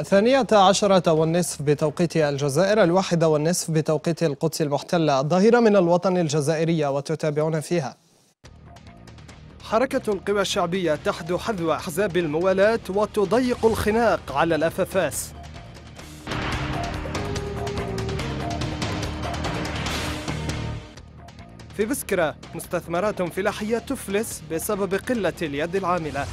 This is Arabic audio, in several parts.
الثانية عشرة والنصف بتوقيت الجزائر الواحدة والنصف بتوقيت القدس المحتلة. الظاهرة من الوطن الجزائرية وتتابعون فيها. حركة القوى الشعبية تحدو حذو أحزاب الموالاة وتضيق الخناق على الأففاس في بسكرة مستثمرات فلاحية تفلس بسبب قلة اليد العاملة.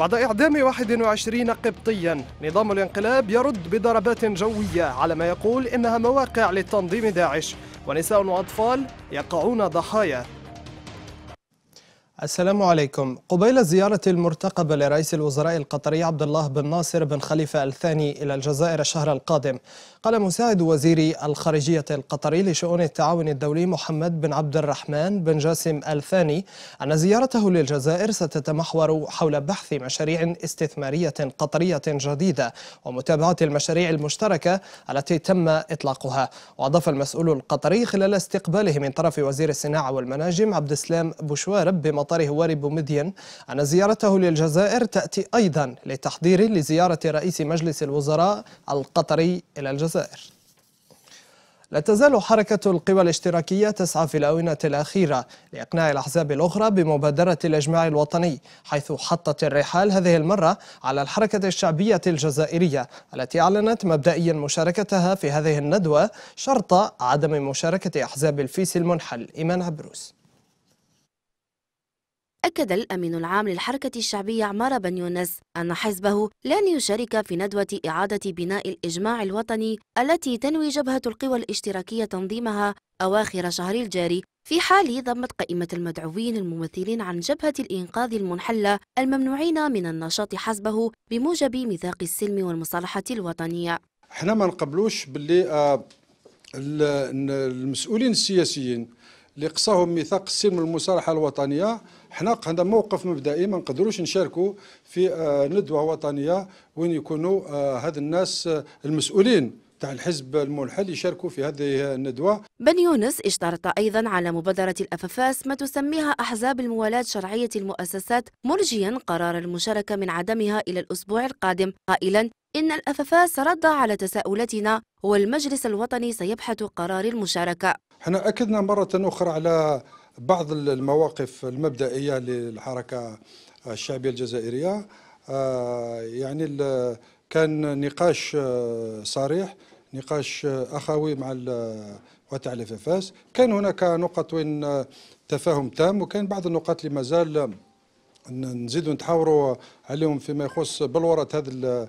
بعد إعدام 21 قبطيا نظام الانقلاب يرد بضربات جوية على ما يقول إنها مواقع لتنظيم داعش ونساء وأطفال يقعون ضحايا. السلام عليكم. قبيل الزيارة المرتقبة لرئيس الوزراء القطري عبد الله بن ناصر بن خليفة الثاني إلى الجزائر الشهر القادم قال مساعد وزير الخارجية القطري لشؤون التعاون الدولي محمد بن عبد الرحمن بن جاسم الثاني أن زيارته للجزائر ستتمحور حول بحث مشاريع استثمارية قطرية جديدة ومتابعة المشاريع المشتركة التي تم إطلاقها. وأضاف المسؤول القطري خلال استقباله من طرف وزير الصناعة والمناجم عبد السلام بوشوارب بمطار هواري بومدين أن زيارته للجزائر تأتي أيضا لتحضير لزيارة رئيس مجلس الوزراء القطري إلى الجزائر. لا تزال حركة القوى الاشتراكية تسعى في الآونة الأخيرة لإقناع الأحزاب الأخرى بمبادرة الإجماع الوطني حيث حطت الرحال هذه المرة على الحركة الشعبية الجزائرية التي أعلنت مبدئيا مشاركتها في هذه الندوة شرط عدم مشاركة أحزاب الفيس المنحل. إيمان عبروس. أكد الأمين العام للحركة الشعبية عمار بن يونس أن حزبه لن يشارك في ندوة إعادة بناء الإجماع الوطني التي تنوي جبهة القوى الاشتراكية تنظيمها أواخر شهر الجاري في حال ضمت قائمة المدعوين الممثلين عن جبهة الإنقاذ المنحلة الممنوعين من النشاط حزبه بموجب ميثاق السلم والمصالحة الوطنية. إحنا ما نقبلوش باللي آه، المسؤولين السياسيين اللي قصاهم ميثاق السلم والمصالحة الوطنية. حنا عندنا موقف مبدئي ما نقدروش نشاركوا في آه، ندوة وطنية وين يكونوا آه، هاد الناس آه، المسؤولين. تاع الحزب المنحل يشاركوا في هذه الندوة. بن يونس اشترط أيضا على مبادرة الأففاس ما تسميها أحزاب الموالاة شرعية المؤسسات مرجيا قرار المشاركة من عدمها إلى الأسبوع القادم. قائلا إن الأففاس رد على تساؤلاتنا والمجلس الوطني سيبحث قرار المشاركة. إحنا أكدنا مرة أخرى على بعض المواقف المبدئية للحركة الشعبية الجزائرية. آه، يعني كان نقاش آه، صريح. نقاش أخوي مع وتع الافاس كان هناك نقط وين تفاهم تام وكان بعض النقاط اللي مازال نزيدوا نتحاوروا عليهم فيما يخص بلورة هذا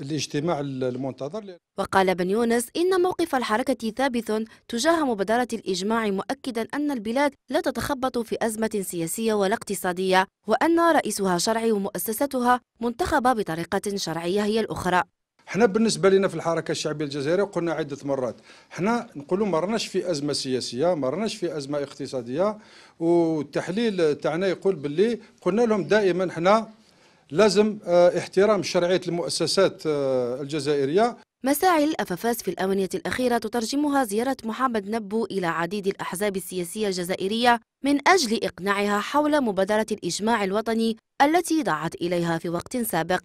الاجتماع المنتظر. وقال بن يونس إن موقف الحركة ثابت تجاه مبادرة الإجماع مؤكدا أن البلاد لا تتخبط في أزمة سياسية ولا اقتصادية وأن رئيسها شرعي ومؤسستها منتخبة بطريقة شرعية هي الأخرى. إحنا بالنسبة لنا في الحركة الشعبية الجزائرية قلنا عدة مرات. إحنا نقولوا ما رناش في أزمة سياسية ما رناش في أزمة اقتصادية والتحليل تاعنا يقول باللي قلنا لهم دائما إحنا لازم آه، احترام شرعية المؤسسات آه، الجزائرية. مساعي الأففاس في الآونية الأخيرة تترجمها زيارة محمد نبو إلى عديد الأحزاب السياسية الجزائرية من أجل إقناعها حول مبادرة الإجماع الوطني التي دعت إليها في وقت سابق.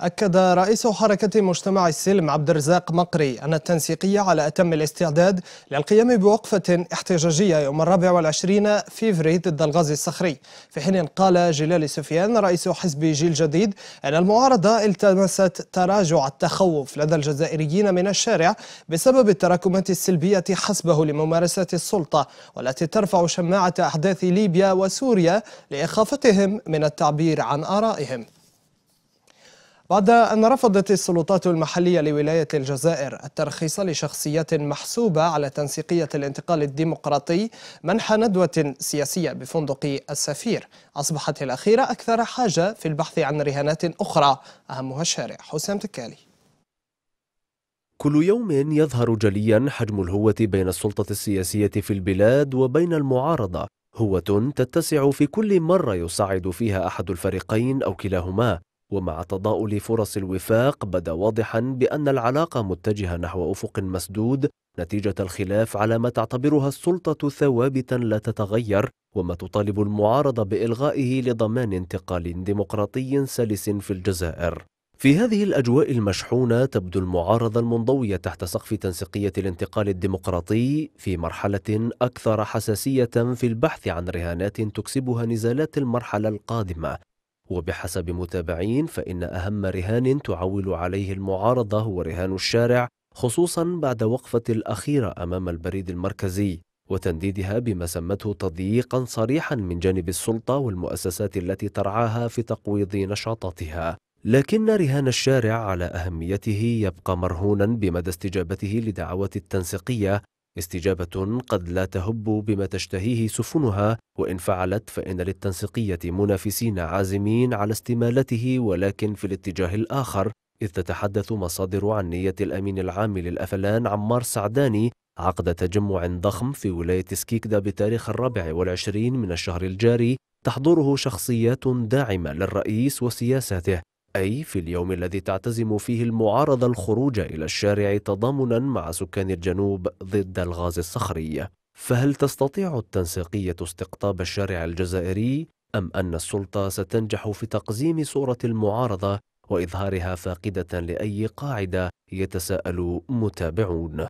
أكد رئيس حركة مجتمع السلم عبد الرزاق مقري أن التنسيقية على أتم الاستعداد للقيام بوقفة احتجاجية يوم الرابع والعشرين فيفري ضد الغاز الصخري في حين قال جلال سفيان رئيس حزب جيل جديد أن المعارضة التمست تراجع التخوف لدى الجزائريين من الشارع بسبب التراكمات السلبية حسبه لممارسة السلطة والتي ترفع شماعة أحداث ليبيا وسوريا لإخافتهم من التعبير عن آرائهم. بعد أن رفضت السلطات المحلية لولاية الجزائر الترخيص لشخصيات محسوبة على تنسيقية الانتقال الديمقراطي منح ندوة سياسية بفندق السفير. أصبحت الأخيرة أكثر حاجة في البحث عن رهانات أخرى أهمها الشارع. حسام تكالي. كل يوم يظهر جليا حجم الهوة بين السلطة السياسية في البلاد وبين المعارضة. هوة تتسع في كل مرة يصعد فيها أحد الفريقين أو كلاهما. ومع تضاؤل فرص الوفاق بدا واضحا بأن العلاقة متجهة نحو أفق مسدود نتيجة الخلاف على ما تعتبرها السلطة ثوابتا لا تتغير وما تطالب المعارضة بإلغائه لضمان انتقال ديمقراطي سلس في الجزائر. في هذه الأجواء المشحونة تبدو المعارضة المنضوية تحت سقف تنسيقية الانتقال الديمقراطي في مرحلة أكثر حساسية في البحث عن رهانات تكسبها نزالات المرحلة القادمة. وبحسب متابعين فإن أهم رهان تعول عليه المعارضة هو رهان الشارع خصوصا بعد وقفة الأخيرة أمام البريد المركزي وتنديدها بما سمته تضييقا صريحا من جانب السلطة والمؤسسات التي ترعاها في تقويض نشاطاتها. لكن رهان الشارع على أهميته يبقى مرهونا بمدى استجابته لدعوات التنسيقية استجابة قد لا تهب بما تشتهيه سفنها وإن فعلت فإن للتنسيقية منافسين عازمين على استمالته ولكن في الاتجاه الآخر إذ تتحدث مصادر عن نية الأمين العام للأفلان عمار سعداني عقد تجمع ضخم في ولاية سكيكدا بتاريخ الرابع والعشرين من الشهر الجاري تحضره شخصيات داعمة للرئيس وسياساته أي في اليوم الذي تعتزم فيه المعارضة الخروج إلى الشارع تضامنا مع سكان الجنوب ضد الغاز الصخري. فهل تستطيع التنسيقية استقطاب الشارع الجزائري؟ أم أن السلطة ستنجح في تقزيم صورة المعارضة وإظهارها فاقدة لأي قاعدة يتساءل متابعون؟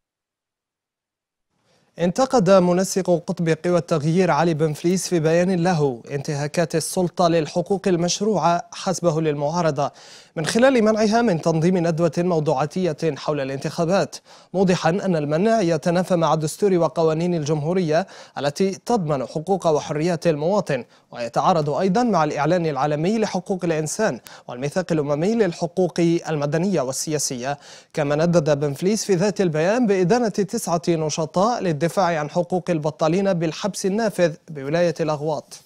انتقد منسق قطب قوى التغيير علي بن فليس في بيان له انتهاكات السلطة للحقوق المشروعة حسبه للمعارضة من خلال منعها من تنظيم ندوة موضوعاتية حول الانتخابات موضحا أن المنع يتنافى مع الدستور وقوانين الجمهورية التي تضمن حقوق وحريات المواطن ويتعارض أيضا مع الإعلان العالمي لحقوق الإنسان والميثاق الأممي للحقوق المدنية والسياسية كما ندد بن فليس في ذات البيان بإدانة تسعة نشطاء للدفاع عن حقوق البطالين بالحبس النافذ بولاية الأغواط.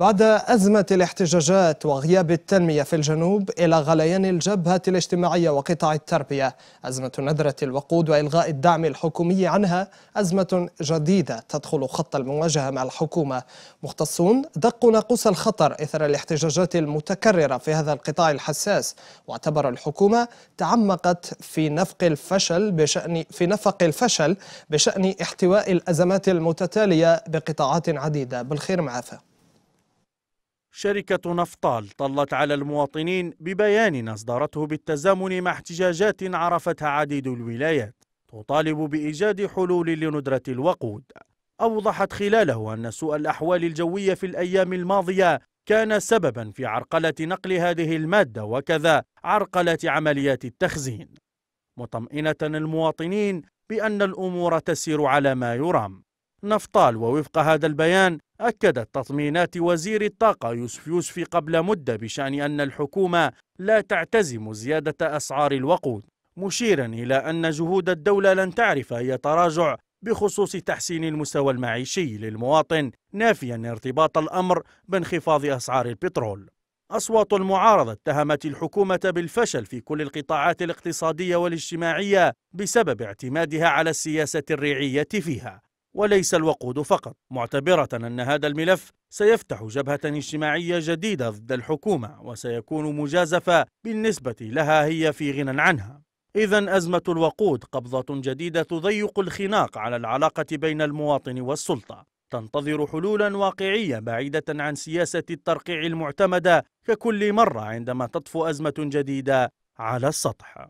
بعد أزمة الاحتجاجات وغياب التنمية في الجنوب إلى غليان الجبهة الاجتماعية وقطاع التربية أزمة ندرة الوقود وإلغاء الدعم الحكومي عنها أزمة جديدة تدخل خط المواجهة مع الحكومة. مختصون دقوا ناقوس الخطر إثر الاحتجاجات المتكررة في هذا القطاع الحساس واعتبر الحكومة تعمقت في نفق الفشل بشأن في نفق الفشل بشأن احتواء الأزمات المتتالية بقطاعات عديدة. بالخير معافى. شركة نفطال طلت على المواطنين ببيان أصدرته بالتزامن مع احتجاجات عرفتها عديد الولايات تطالب بإيجاد حلول لندرة الوقود. أوضحت خلاله أن سوء الأحوال الجوية في الأيام الماضية كان سببا في عرقلة نقل هذه المادة وكذا عرقلة عمليات التخزين. مطمئنة المواطنين بأن الأمور تسير على ما يرام. نفطال ووفق هذا البيان أكدت تطمينات وزير الطاقة يوسف يوسفي قبل مدة بشأن أن الحكومة لا تعتزم زيادة أسعار الوقود مشيرا إلى أن جهود الدولة لن تعرف أي تراجع بخصوص تحسين المستوى المعيشي للمواطن نافيا ارتباط الأمر بانخفاض أسعار البترول. أصوات المعارضة اتهمت الحكومة بالفشل في كل القطاعات الاقتصادية والاجتماعية بسبب اعتمادها على السياسة الريعية فيها. وليس الوقود فقط. معتبرة أن هذا الملف سيفتح جبهة اجتماعية جديدة ضد الحكومة وسيكون مجازفة بالنسبة لها هي في غنى عنها. إذا أزمة الوقود قبضة جديدة تضيق الخناق على العلاقة بين المواطن والسلطة. تنتظر حلولا واقعية بعيدة عن سياسة الترقيع المعتمدة ككل مرة عندما تطفو أزمة جديدة على السطح.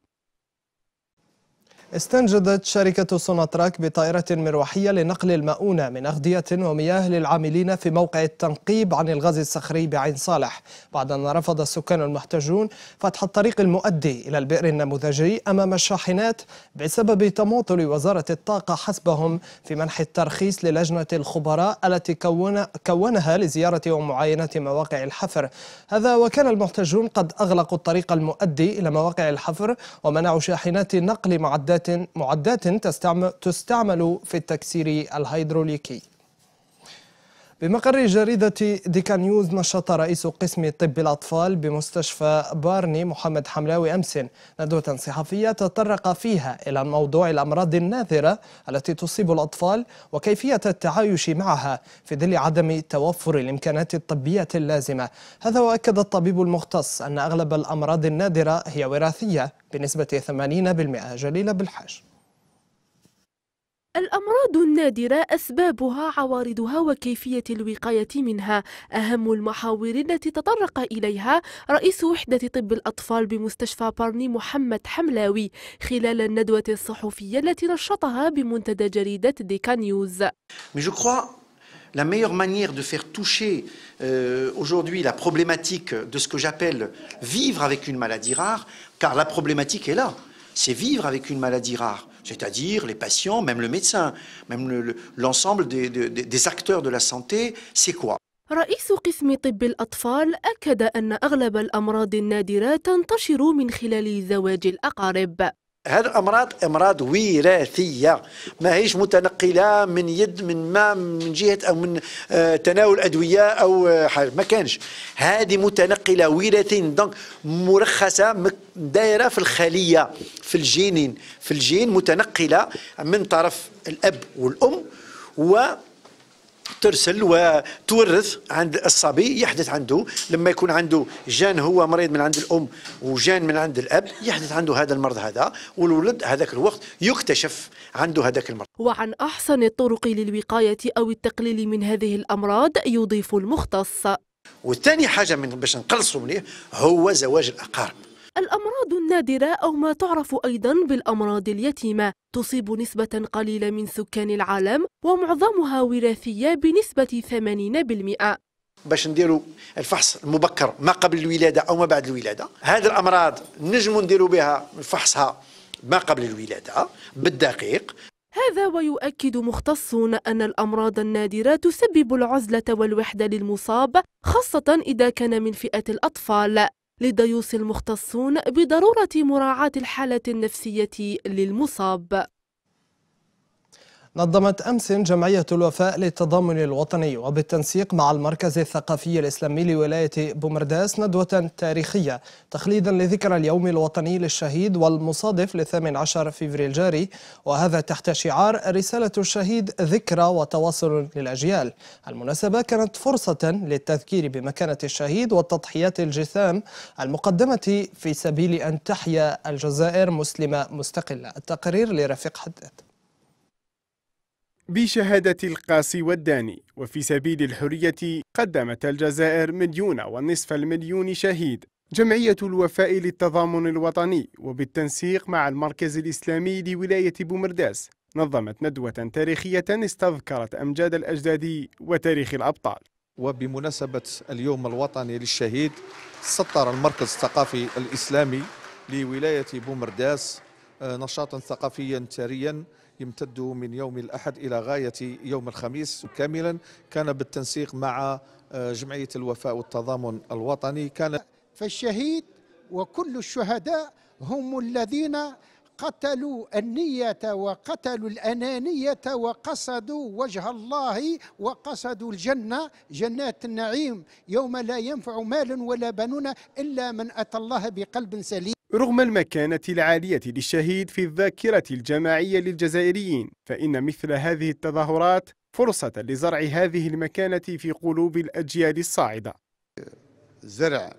استنجدت شركة سوناتراك بطائرة مروحية لنقل المؤونة من أغذية ومياه للعاملين في موقع التنقيب عن الغاز الصخري بعين صالح. بعد أن رفض السكان المحتجون فتح الطريق المؤدي إلى البئر النموذجي أمام الشاحنات بسبب تماطل وزارة الطاقة حسبهم في منح الترخيص للجنة الخبراء التي كون كونها لزيارة ومعاينة مواقع الحفر. هذا وكان المحتجون قد أغلقوا الطريق المؤدي إلى مواقع الحفر ومنعوا شاحنات نقل معدات معدات معدات تستعمل في التكسير الهيدروليكي. بمقر جريدة ديكا نيوز نشط رئيس قسم طب الأطفال بمستشفى بارني محمد حملاوي أمس. ندوة صحفية تطرق فيها إلى موضوع الأمراض الناذرة التي تصيب الأطفال وكيفية التعايش معها في ظل عدم توفر الإمكانات الطبية اللازمة. هذا وأكد الطبيب المختص أن أغلب الأمراض النادرة هي وراثية بنسبة 80% جليلة بالحاج. الأمراض النادرة أسبابها عوارضها وكيفية الوقاية منها. أهم المحاور التي تطرق إليها رئيس وحدة طب الأطفال بمستشفى بارني محمد حملاوي خلال الندوة الصحفية التي نشطها بمنتدى جريدة ديكا نيوز. La meilleure manière de faire toucher euh, aujourd'hui la problématique de ce que j'appelle vivre avec une maladie rare, car la problématique est là, c'est vivre avec une maladie rare, c'est-à-dire les patients, même le médecin, même l'ensemble le, des, des, des acteurs de la santé, c'est quoi رئيس قسم طب الأطفال أكد أن أغلب الأمراض النادرة تنتشر من خلال زواج الأقارب هذه الامراض أمراض وراثية. ما هيش متنقلة من يد من ما من جهة أو من آه تناول أدوية أو آه حاجة. ما كانش. هذه متنقلة وراثيا donc مرخصة دايرة في الخلية في الجينين في الجين متنقلة من طرف الأب والأم و ترسل وتورث عند الصبي يحدث عنده. لما يكون عنده gène هو مريض من عند الأم و gène من عند الأب يحدث عنده هذا المرض هذا والولد هذاك الوقت يكتشف عنده هذاك المرض. وعن أحسن الطرق للوقاية أو التقليل من هذه الأمراض يضيف المختص. والثاني حاجة من باش نقلصوا منه هو زواج الأقارب. الأمراض النادرة أو ما تعرف أيضا بالأمراض اليتيمة. تصيب نسبة قليلة من سكان العالم ومعظمها وراثية بنسبة 80% باش نديروا الفحص المبكر ما قبل الولادة أو ما بعد الولادة. هذه الأمراض نجموا نديروا بها فحصها ما قبل الولادة بالدقيق. هذا ويؤكد مختصون أن الأمراض النادرة تسبب العزلة والوحدة للمصاب خاصة إذا كان من فئة الأطفال. لديوس المختصون بضرورة مراعاة الحالة النفسية للمصاب. نظمت أمس جمعية الوفاء للتضامن الوطني وبالتنسيق مع المركز الثقافي الإسلامي لولاية بومرداس ندوة تاريخية تخليدا لذكرى اليوم الوطني للشهيد والمصادف للثامن عشر فيفري الجاري. وهذا تحت شعار رسالة الشهيد ذكرى وتواصل للأجيال. المناسبة كانت فرصة للتذكير بمكانة الشهيد والتضحيات الجثام المقدمة في سبيل أن تحيا الجزائر مسلمة مستقلة. التقرير لرفيق حداد. بشهادة القاسي والداني وفي سبيل الحرية قدمت الجزائر مليون ونصف المليون شهيد. جمعية الوفاء للتضامن الوطني وبالتنسيق مع المركز الإسلامي لولاية بومرداس نظمت ندوة تاريخية استذكرت أمجاد الأجداد وتاريخ الأبطال. وبمناسبة اليوم الوطني للشهيد سطر المركز الثقافي الإسلامي لولاية بومرداس نشاطا ثقافيا ثريا يمتد من يوم الأحد إلى غاية يوم الخميس كاملا. كان بالتنسيق مع جمعية الوفاء والتضامن الوطني. كان فالشهيد وكل الشهداء هم الذين قتلوا النية وقتلوا الأنانية وقصدوا وجه الله وقصدوا الجنة جنات النعيم. يوم لا ينفع مال ولا بنون إلا من أتى الله بقلب سليم. رغم المكانة العالية للشهيد في الذاكرة الجماعية للجزائريين فإن مثل هذه التظاهرات فرصة لزرع هذه المكانة في قلوب الأجيال الصاعدة. زرع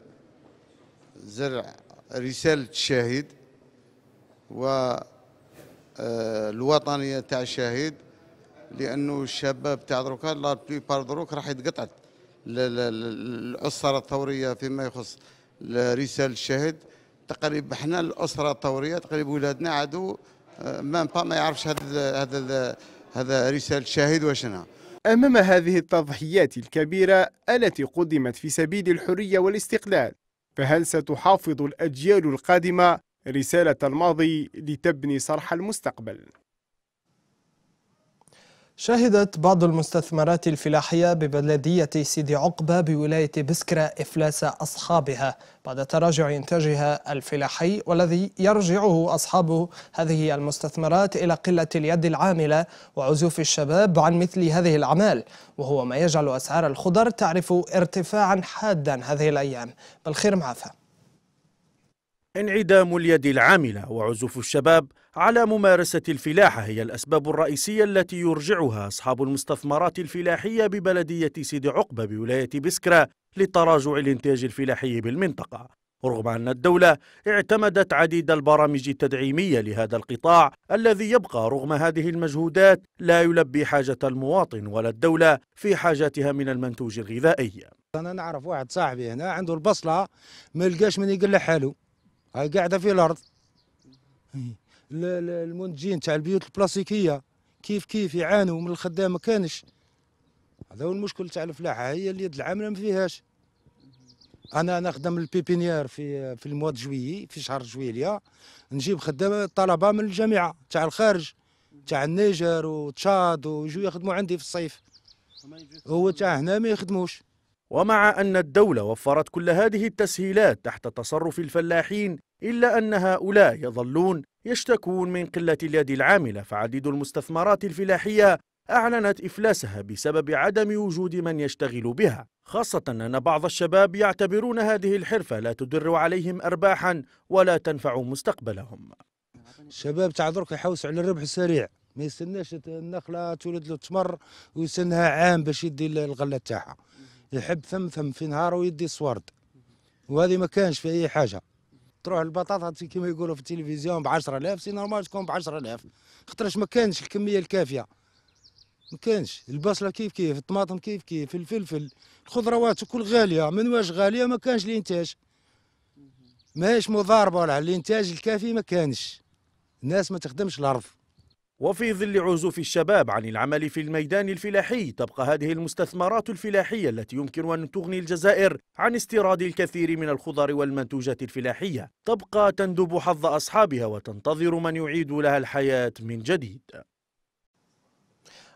زرع رسالة الشهيد والوطنية تاع الشهيد لأنه الشباب تاع دروكا لا بليبار دروك راح يتقطعت الأسرة الثورية فيما يخص رسالة الشهيد. تقريبا إحنا الأسرة الثوريه تقريبا ولادنا عادوا ما ما يعرفش هذا هذا هذا رسالة الشهيد وشنا أمام هذه التضحيات الكبيرة التي قدمت في سبيل الحرية والاستقلال فهل ستحافظ الأجيال القادمة رسالة الماضي لتبني صرح المستقبل؟ شهدت بعض المستثمرات الفلاحية ببلدية سيدي عقبة بولاية بسكرة إفلاس أصحابها بعد تراجع إنتاجها الفلاحي والذي يرجعه أصحاب هذه المستثمرات إلى قلة اليد العاملة وعزوف الشباب عن مثل هذه الأعمال. وهو ما يجعل أسعار الخضر تعرف ارتفاعا حادا هذه الأيام. بالخير معافى. انعدام اليد العاملة وعزوف الشباب على ممارسة الفلاحة هي الأسباب الرئيسية التي يرجعها أصحاب المستثمرات الفلاحية ببلدية سيدي عقبة بولاية بسكرة لتراجع الإنتاج الفلاحي بالمنطقة. رغم أن الدولة اعتمدت عديد البرامج التدعيمية لهذا القطاع الذي يبقى رغم هذه المجهودات لا يلبي حاجة المواطن ولا الدولة في حاجاتها من المنتوج الغذائي. أنا نعرف واحد صاحبي هنا عنده البصلة ما من يقلع حاله هاي قاعدة في الأرض. المنتجين تاع البيوت البلاستيكية كيف كيف يعانوا من الخدام ما كانش. هذا هو المشكل تاع الفلاحة هي اليد العاملة ما فيهاش. أنا نخدم ال pépinière في في المواد جويي في شهر جويلية نجيب خدامه طلبة من الجامعة تاع الخارج تاع النيجر وتشاد ويجوا يخدموا عندي في الصيف. هو تاع هنا ما يخدموش. ومع أن الدولة وفرت كل هذه التسهيلات تحت تصرف الفلاحين إلا أن هؤلاء يظلون يشتكون من قلة اليد العاملة فعديد المستثمرات الفلاحية أعلنت إفلاسها بسبب عدم وجود من يشتغل بها. خاصة أن بعض الشباب يعتبرون هذه الحرفة لا تدر عليهم أرباحا ولا تنفع مستقبلهم. الشباب تاع يحوس على الربح السريع ما يستناش النخلة تولد له تمر ويستناها عام باش يدي الغلة تاعها. يحب ثم ثم في نهار ويدي الصورد وهذه ما كانش في أي حاجة. تروح البطاطا كما يقولوا في التلفزيون ب 10000 c'est normal تكون ب 10000 خاطرش ما كانش الكمية الكافية. ما كانش. البصلة كيف كيف الطماطم كيف كيف الفلفل الخضروات كل غالية. من واش غالية؟ ما كانش الإنتاج. ماهيش مضاربة ولا الإنتاج الكافي ما كانش. الناس ما تخدمش الأرض. وفي ظل عزوف الشباب عن العمل في الميدان الفلاحي تبقى هذه المستثمرات الفلاحية التي يمكن أن تغني الجزائر عن استيراد الكثير من الخضر والمنتوجات الفلاحية. تبقى تندب حظ أصحابها وتنتظر من يعيد لها الحياة من جديد.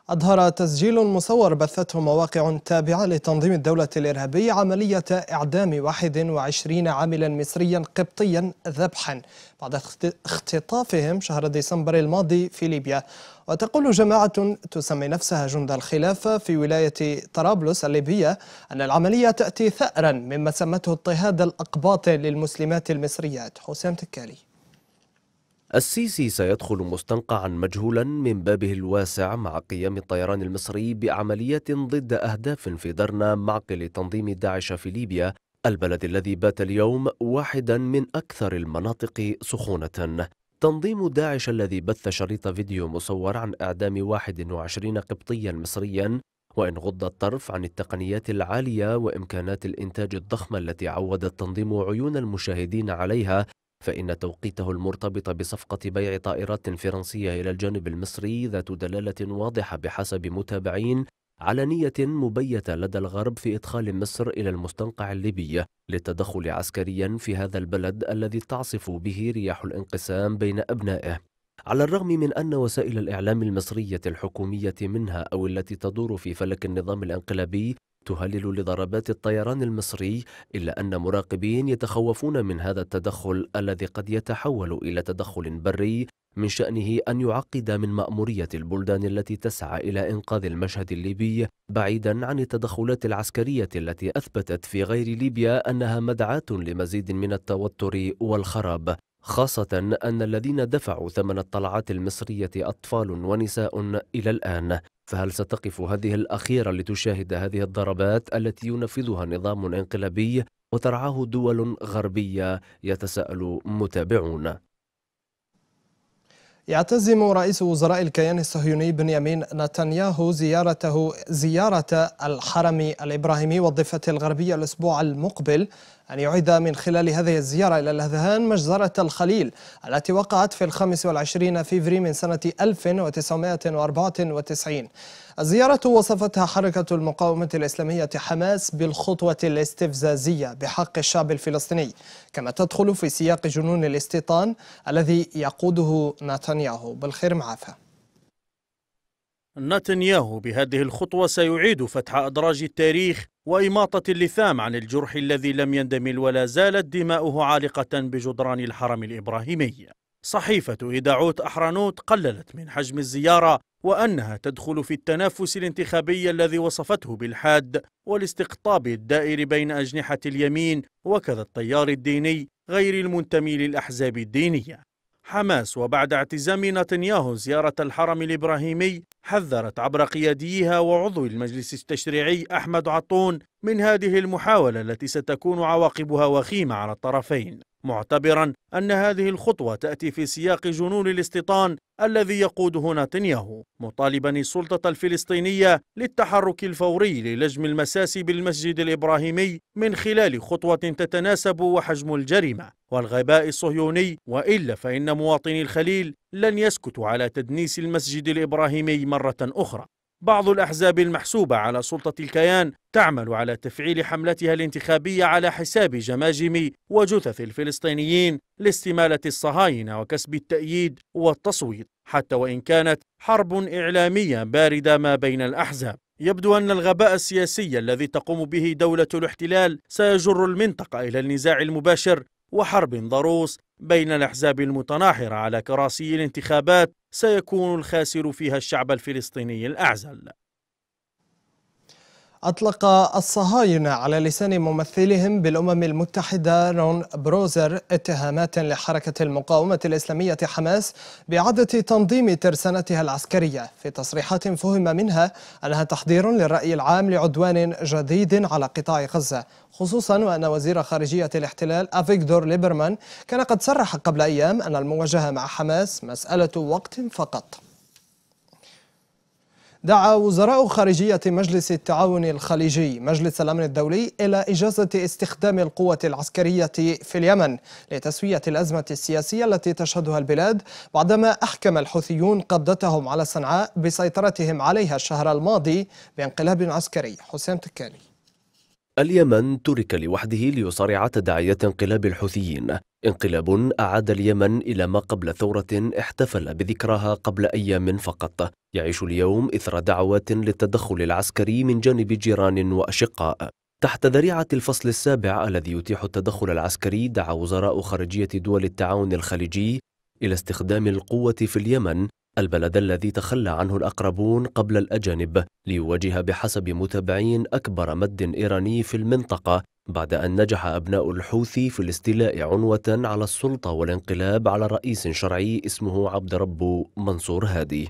أظهر تسجيل مصور بثته مواقع تابعة لتنظيم الدولة الإرهابي عملية إعدام 21 عاملا مصريا قبطيا ذبحا بعد اختطافهم شهر ديسمبر الماضي في ليبيا. وتقول جماعة تسمي نفسها جند الخلافة في ولاية طرابلس الليبية أن العملية تأتي ثأرا مما سمته اضطهاد الأقباط للمسلمات المصريات. حسام تكالي. السيسي سيدخل مستنقعا مجهولا من بابه الواسع مع قيام الطيران المصري بعمليات ضد أهداف في درنا معقل تنظيم داعش في ليبيا البلد الذي بات اليوم واحدا من أكثر المناطق سخونة. تنظيم داعش الذي بث شريط فيديو مصور عن إعدام 21 قبطيا مصريا وإن غض الطرف عن التقنيات العالية وإمكانات الإنتاج الضخمة التي عود التنظيم عيون المشاهدين عليها فإن توقيته المرتبط بصفقة بيع طائرات فرنسية إلى الجانب المصري ذات دلالة واضحة بحسب متابعين على نية مبيتة لدى الغرب في إدخال مصر إلى المستنقع الليبي للتدخل عسكريا في هذا البلد الذي تعصف به رياح الانقسام بين أبنائه. على الرغم من أن وسائل الإعلام المصرية الحكومية منها أو التي تدور في فلك النظام الأنقلابي تهلل لضربات الطيران المصري إلا أن مراقبين يتخوفون من هذا التدخل الذي قد يتحول إلى تدخل بري من شأنه أن يعقد من مأمورية البلدان التي تسعى إلى إنقاذ المشهد الليبي بعيدا عن التدخلات العسكرية التي أثبتت في غير ليبيا أنها مدعاة لمزيد من التوتر والخراب. خاصة أن الذين دفعوا ثمن الطلعات المصرية أطفال ونساء إلى الآن. فهل ستقف هذه الأخيرة لتشاهد هذه الضربات التي ينفذها نظام انقلابي وترعاه دول غربية؟ يتساءل متابعون. يعتزم رئيس وزراء الكيان الصهيوني بنيامين نتنياهو زيارته زيارة الحرم الإبراهيمي والضفة الغربية الأسبوع المقبل. أن يعيد من خلال هذه الزيارة إلى الأذهان مجزرة الخليل التي وقعت في الخامس والعشرين فيفري من سنة 1994 الزيارة وصفتها حركة المقاومة الإسلامية حماس بالخطوة الاستفزازية بحق الشعب الفلسطيني كما تدخل في سياق جنون الاستيطان الذي يقوده نتنياهو. بالخير معافى. نتنياهو بهذه الخطوة سيعيد فتح أدراج التاريخ وإماطة اللثام عن الجرح الذي لم يندمل ولا زالت دماؤه عالقة بجدران الحرم الإبراهيمي. صحيفة إيداعوت أحرانوت قللت من حجم الزيارة وأنها تدخل في التنافس الانتخابي الذي وصفته بالحاد والاستقطاب الدائر بين أجنحة اليمين وكذا التيار الديني غير المنتمي للأحزاب الدينية. حماس وبعد اعتزام نتنياهو زيارة الحرم الإبراهيمي حذرت عبر قياديها وعضو المجلس التشريعي أحمد عطون من هذه المحاولة التي ستكون عواقبها وخيمة على الطرفين. معتبرا أن هذه الخطوة تأتي في سياق جنون الاستيطان الذي يقوده نتنياهو مطالبا السلطة الفلسطينية للتحرك الفوري للجم المساسي بالمسجد الإبراهيمي من خلال خطوة تتناسب وحجم الجريمة. والغباء الصهيوني وإلا فإن مواطني الخليل لن يسكتوا على تدنيس المسجد الإبراهيمي مرة أخرى. بعض الأحزاب المحسوبة على سلطة الكيان تعمل على تفعيل حملتها الانتخابية على حساب جماجم وجثث الفلسطينيين لاستمالة الصهاينة وكسب التأييد والتصويت حتى وإن كانت حرب إعلامية باردة ما بين الأحزاب. يبدو أن الغباء السياسي الذي تقوم به دولة الاحتلال سيجر المنطقة إلى النزاع المباشر وحرب ضروس بين الأحزاب المتناحرة على كراسي الانتخابات سيكون الخاسر فيها الشعب الفلسطيني الأعزل. أطلق الصهاينة على لسان ممثلهم بالأمم المتحدة رون بروزر اتهامات لحركة المقاومة الإسلامية حماس بإعادة تنظيم ترسانتها العسكرية. في تصريحات فهم منها أنها تحضير للرأي العام لعدوان جديد على قطاع غزة. خصوصا وأن وزير خارجية الاحتلال أفيكدور ليبرمان كان قد صرح قبل أيام أن المواجهة مع حماس مسألة وقت فقط. دعا وزراء خارجية مجلس التعاون الخليجي مجلس الأمن الدولي إلى إجازة استخدام القوة العسكرية في اليمن لتسوية الأزمة السياسية التي تشهدها البلاد بعدما أحكم الحوثيون قبضتهم على صنعاء بسيطرتهم عليها الشهر الماضي بانقلاب عسكري. حسام تكالي. اليمن ترك لوحده ليصارع تداعيات انقلاب الحوثيين. انقلاب أعاد اليمن إلى ما قبل ثورة احتفل بذكرها قبل أيام فقط. يعيش اليوم إثر دعوات للتدخل العسكري من جانب جيران وأشقاء. تحت ذريعة الفصل السابع الذي يتيح التدخل العسكري دعا وزراء خارجية دول التعاون الخليجي إلى استخدام القوة في اليمن البلد الذي تخلى عنه الأقربون قبل الأجانب ليواجه بحسب متابعين أكبر مد إيراني في المنطقة بعد أن نجح أبناء الحوثي في الاستيلاء عنوة على السلطة والانقلاب على رئيس شرعي اسمه عبد رب منصور هادي.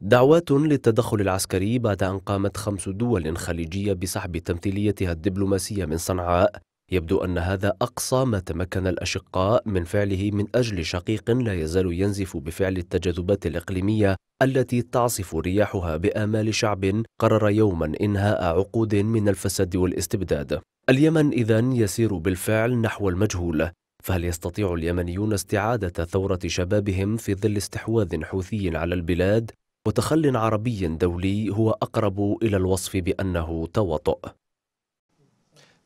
دعوات للتدخل العسكري بعد أن قامت خمس دول خليجية بسحب تمثيليتها الدبلوماسية من صنعاء. يبدو أن هذا أقصى ما تمكن الأشقاء من فعله من أجل شقيق لا يزال ينزف بفعل التجاذبات الإقليمية التي تعصف رياحها بآمال شعب قرر يوما إنهاء عقود من الفساد والاستبداد. اليمن إذا يسير بالفعل نحو المجهول. فهل يستطيع اليمنيون استعادة ثورة شبابهم في ظل استحواذ حوثي على البلاد؟ وتخل عربي دولي هو أقرب إلى الوصف بأنه تواطؤ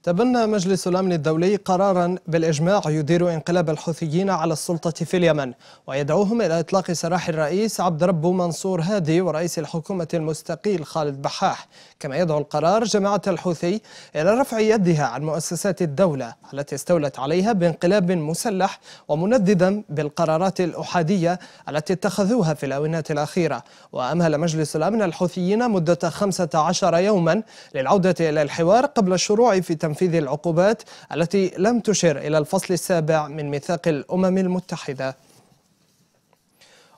تبنى مجلس الأمن الدولي قرارا بالإجماع يدير انقلاب الحوثيين على السلطة في اليمن ويدعوهم إلى إطلاق سراح الرئيس عبد رب منصور هادي ورئيس الحكومة المستقيل خالد بحاح. كما يدعو القرار جماعة الحوثي إلى رفع يدها عن مؤسسات الدولة التي استولت عليها بانقلاب مسلح ومنددا بالقرارات الأحادية التي اتخذوها في الآونات الأخيرة. وأمهل مجلس الأمن الحوثيين مدة 15 يوما للعودة إلى الحوار قبل الشروع في تنفيذ تنفيذ العقوبات التي لم تشر إلى الفصل السابع من ميثاق الأمم المتحدة.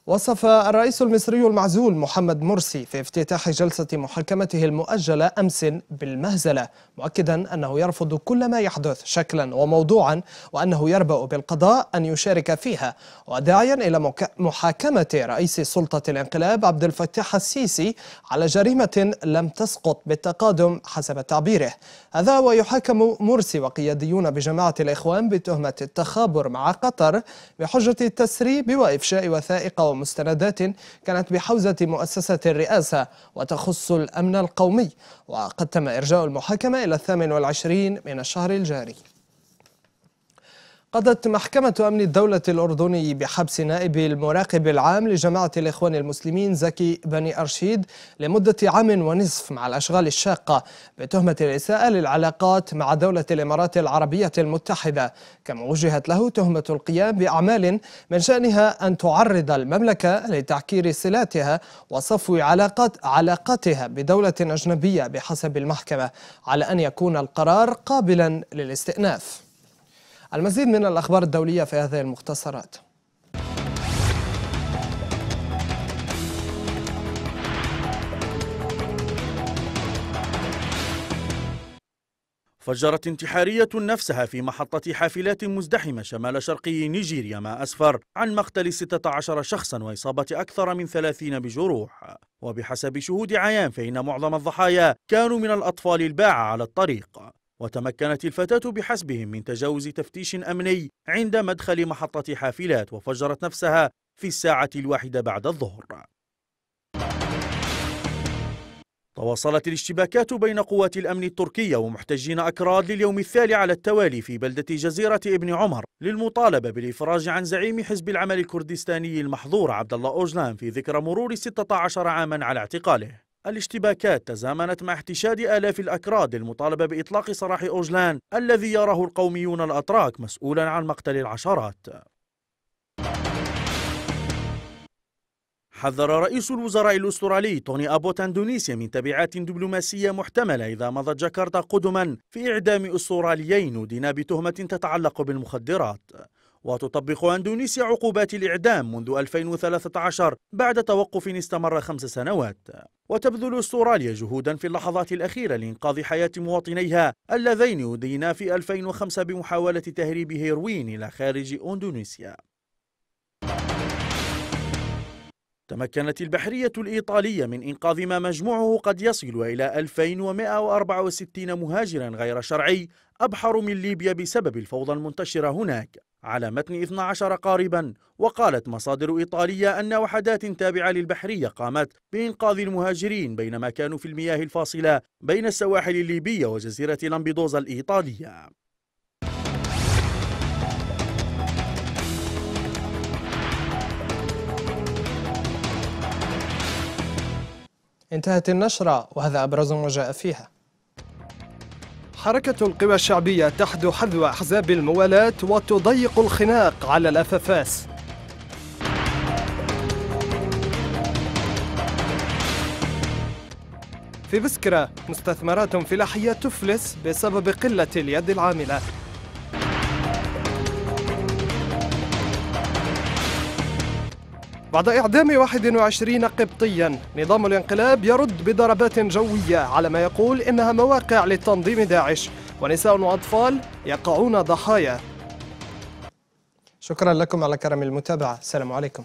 وصف الرئيس المصري المعزول محمد مرسي في افتتاح جلسة محاكمته المؤجلة أمس بالمهزلة مؤكدا أنه يرفض كل ما يحدث شكلا وموضوعا وأنه يربأ بالقضاء أن يشارك فيها. وداعيا إلى محاكمة رئيس سلطة الانقلاب عبد الفتاح السيسي على جريمة لم تسقط بالتقادم حسب تعبيره. هذا ويحاكم مرسي وقياديون بجماعة الإخوان بتهمة التخابر مع قطر بحجة التسريب وإفشاء وثائق ومستندات كانت بحوزة مؤسسة الرئاسة وتخص الأمن القومي. وقد تم إرجاء المحاكمة إلى الثامن والعشرين من الشهر الجاري. قضت محكمة أمن الدولة الأردني بحبس نائب المراقب العام لجماعة الإخوان المسلمين زكي بني أرشيد لمدة عام ونصف مع الأشغال الشاقة بتهمة الإساءة للعلاقات مع دولة الإمارات العربية المتحدة. كما وجهت له تهمة القيام بأعمال من شأنها أن تعرض المملكة لتعكير صلاتها وصفو علاقات علاقاتها بدولة أجنبية بحسب المحكمة على أن يكون القرار قابلا للاستئناف. المزيد من الأخبار الدولية في هذه المختصرات. فجرت انتحارية نفسها في محطة حافلات مزدحمة شمال شرقي نيجيريا ما أسفر عن مقتل 16 شخصا وإصابة أكثر من 30 بجروح. وبحسب شهود عيان فإن معظم الضحايا كانوا من الأطفال الباعة على الطريق. وتمكنت الفتاة بحسبهم من تجاوز تفتيش أمني عند مدخل محطة حافلات وفجرت نفسها في الساعة الواحدة بعد الظهر. تواصلت الاشتباكات بين قوات الأمن التركية ومحتجين أكراد لليوم الثالث على التوالي في بلدة جزيرة ابن عمر للمطالبة بالإفراج عن زعيم حزب العمل الكردستاني المحظور عبد الله أوجلان في ذكرى مرور 16 عاما على اعتقاله. الاشتباكات تزامنت مع احتشاد آلاف الأكراد للمطالبة بإطلاق سراح أوجلان الذي يراه القوميون الأتراك مسؤولا عن مقتل العشرات. حذر رئيس الوزراء الأسترالي توني أبوت أندونيسيا من تبعات دبلوماسية محتملة إذا مضت جاكرتا قدما في إعدام أستراليين ودينا بتهمة تتعلق بالمخدرات. وتطبق أندونيسيا عقوبات الإعدام منذ 2013 بعد توقف استمر خمس سنوات. وتبذل أستراليا جهودا في اللحظات الأخيرة لإنقاذ حياة مواطنيها اللذين أدينا في 2005 بمحاولة تهريب هيروين إلى خارج أندونيسيا. تمكنت البحرية الإيطالية من إنقاذ ما مجموعه قد يصل إلى 2164 مهاجرا غير شرعي أبحروا من ليبيا بسبب الفوضى المنتشرة هناك. على متن 12 قاربا وقالت مصادر إيطالية أن وحدات تابعة للبحرية قامت بإنقاذ المهاجرين بينما كانوا في المياه الفاصلة بين السواحل الليبية وجزيرة لامبيدوزا الإيطالية. انتهت النشرة وهذا أبرز ما جاء فيها. حركة القوى الشعبية تحدو حذو أحزاب الموالاة وتضيق الخناق على الأففاس في بسكرة مستثمرات فلاحية تفلس بسبب قلة اليد العاملة. بعد إعدام 21 قبطيا نظام الانقلاب يرد بضربات جوية على ما يقول إنها مواقع لتنظيم داعش ونساء وأطفال يقعون ضحايا. شكرا لكم على كرم المتابعة. السلام عليكم.